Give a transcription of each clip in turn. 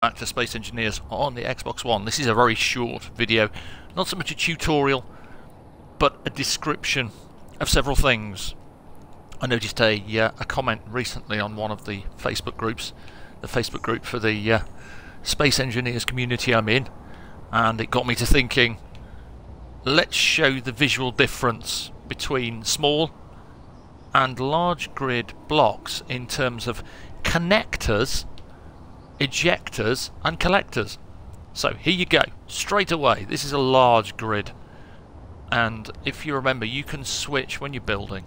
back to Space Engineers on the Xbox One. This is a very short video, not so much a tutorial, but a description of several things. I noticed a, uh, a comment recently on one of the Facebook groups, the Facebook group for the uh, Space Engineers community I'm in, and it got me to thinking, let's show the visual difference between small and large grid blocks in terms of connectors ejectors and collectors. So here you go, straight away. This is a large grid. And if you remember, you can switch when you're building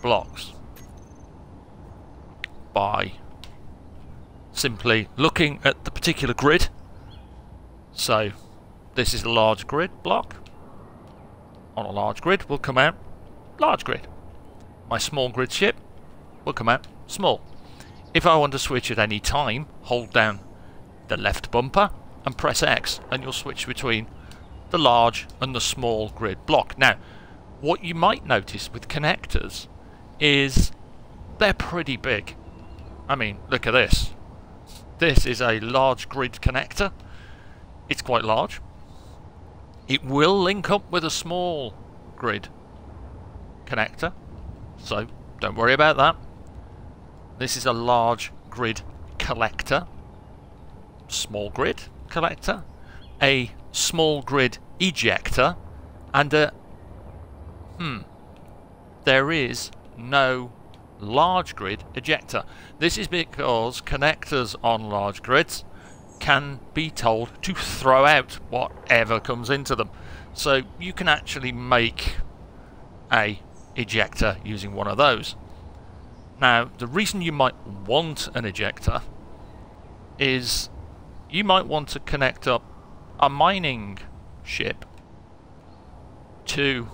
blocks by simply looking at the particular grid. So this is a large grid block. On a large grid will come out large grid. My small grid ship will come out small. If I want to switch at any time, hold down the left bumper and press X and you'll switch between the large and the small grid block. Now, what you might notice with connectors is they're pretty big. I mean, look at this. This is a large grid connector. It's quite large. It will link up with a small grid connector, so don't worry about that. This is a large grid collector, small grid collector, a small grid ejector, and a... Hmm. There is no large grid ejector. This is because connectors on large grids can be told to throw out whatever comes into them. So you can actually make a ejector using one of those. Now, the reason you might want an ejector is you might want to connect up a mining ship to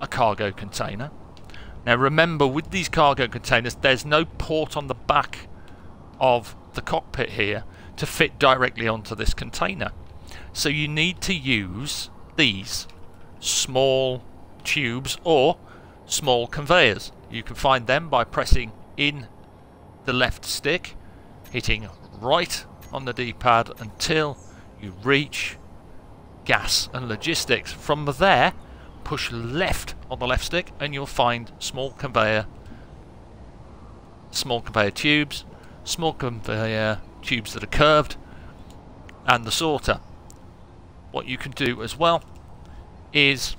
a cargo container. Now remember, with these cargo containers, there's no port on the back of the cockpit here to fit directly onto this container. So you need to use these small tubes or small conveyors. You can find them by pressing in the left stick, hitting right on the D-pad until you reach gas and logistics. From there, push left on the left stick and you'll find small conveyor, small conveyor tubes, small conveyor tubes that are curved, and the sorter. What you can do as well is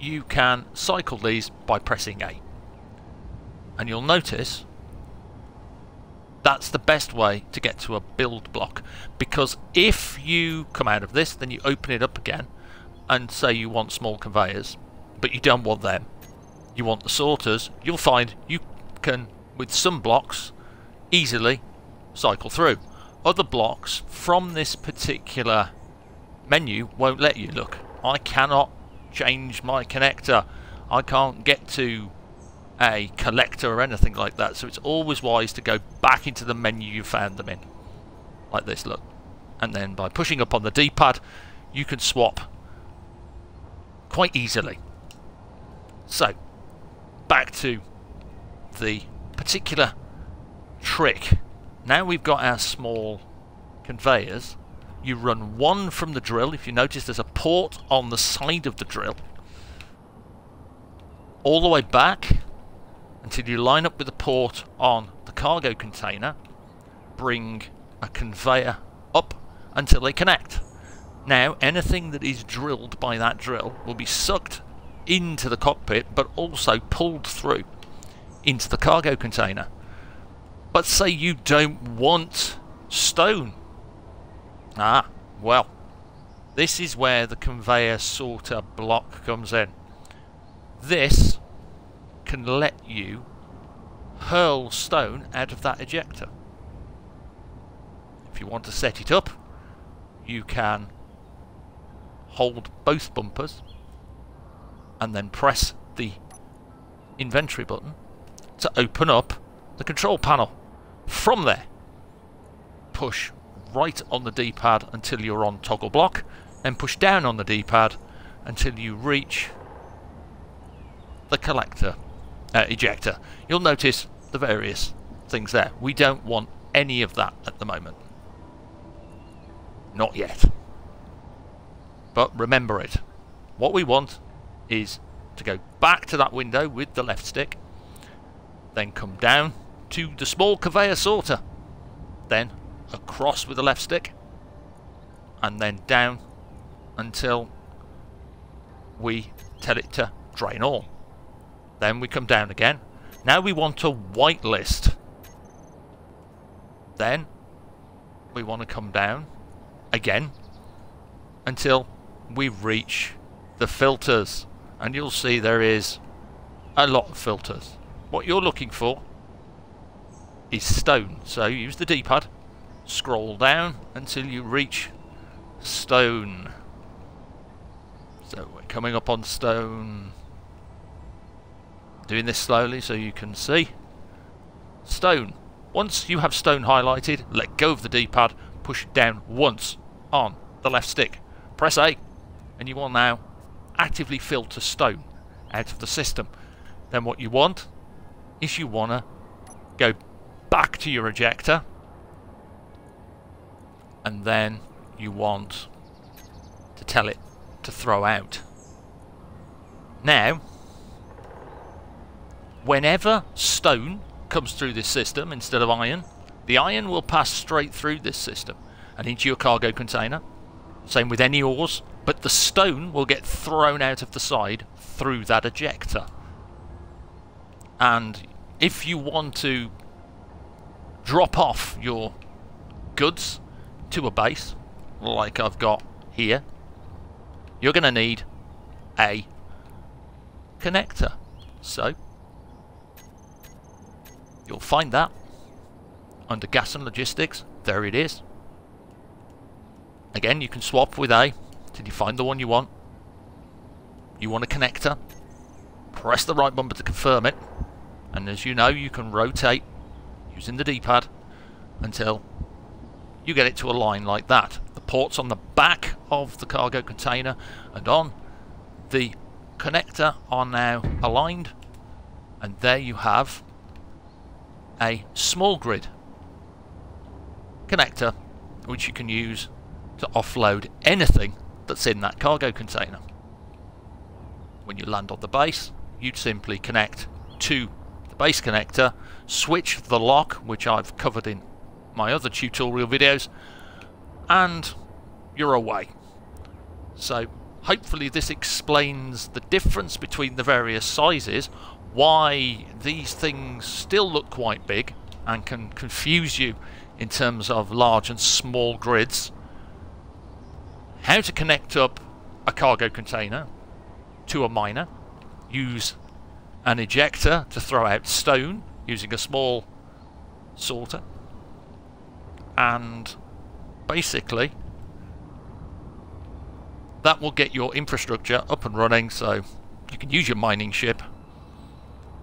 you can cycle these by pressing A. And you'll notice that's the best way to get to a build block. Because if you come out of this then you open it up again and say you want small conveyors but you don't want them. You want the sorters. You'll find you can with some blocks easily cycle through. Other blocks from this particular menu won't let you. Look I cannot change my connector. I can't get to a collector or anything like that, so it's always wise to go back into the menu you found them in. Like this, look. And then by pushing up on the D-pad, you can swap quite easily. So, back to the particular trick. Now we've got our small conveyors, you run one from the drill. If you notice, there's a port on the side of the drill. All the way back until you line up with the port on the cargo container. Bring a conveyor up until they connect. Now, anything that is drilled by that drill will be sucked into the cockpit, but also pulled through into the cargo container. But say you don't want stone Ah, well, this is where the conveyor sorter block comes in. This can let you hurl stone out of that ejector. If you want to set it up, you can hold both bumpers and then press the inventory button to open up the control panel. From there, push right on the D-pad until you're on toggle block then push down on the D-pad until you reach the collector uh, ejector. You'll notice the various things there. We don't want any of that at the moment. Not yet. But remember it. What we want is to go back to that window with the left stick, then come down to the small conveyor sorter, then across with the left stick, and then down until we tell it to drain all. Then we come down again. Now we want to whitelist. Then we want to come down again until we reach the filters and you'll see there is a lot of filters what you're looking for is stone so use the d-pad scroll down until you reach stone. So we're coming up on stone. Doing this slowly so you can see. Stone. Once you have stone highlighted let go of the d-pad push down once on the left stick. Press A and you will now actively filter stone out of the system. Then what you want is you want to go back to your ejector and then you want to tell it to throw out. Now, whenever stone comes through this system instead of iron, the iron will pass straight through this system and into your cargo container same with any ores, but the stone will get thrown out of the side through that ejector. And if you want to drop off your goods to a base, like I've got here, you're going to need a connector. So, you'll find that under gas and logistics. There it is. Again, you can swap with A till you find the one you want. You want a connector. Press the right bumper to confirm it. And as you know, you can rotate using the D-pad until you get it to a line like that. The ports on the back of the cargo container and on the connector are now aligned and there you have a small grid connector which you can use to offload anything that's in that cargo container. When you land on the base, you'd simply connect to the base connector, switch the lock, which I've covered in my other tutorial videos, and you're away. So hopefully this explains the difference between the various sizes, why these things still look quite big and can confuse you in terms of large and small grids. How to connect up a cargo container to a miner, use an ejector to throw out stone using a small sorter, and basically that will get your infrastructure up and running so you can use your mining ship,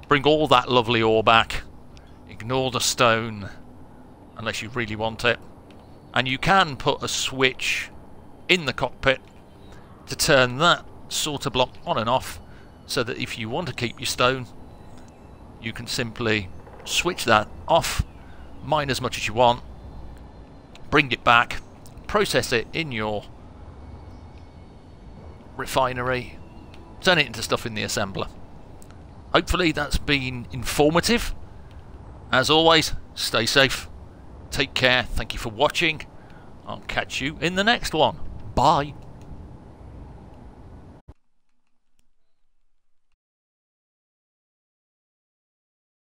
bring all that lovely ore back, ignore the stone unless you really want it, and you can put a switch in the cockpit to turn that sorter block on and off so that if you want to keep your stone you can simply switch that off mine as much as you want bring it back process it in your refinery turn it into stuff in the assembler. Hopefully that's been informative. As always stay safe take care thank you for watching. I'll catch you in the next one. Bye.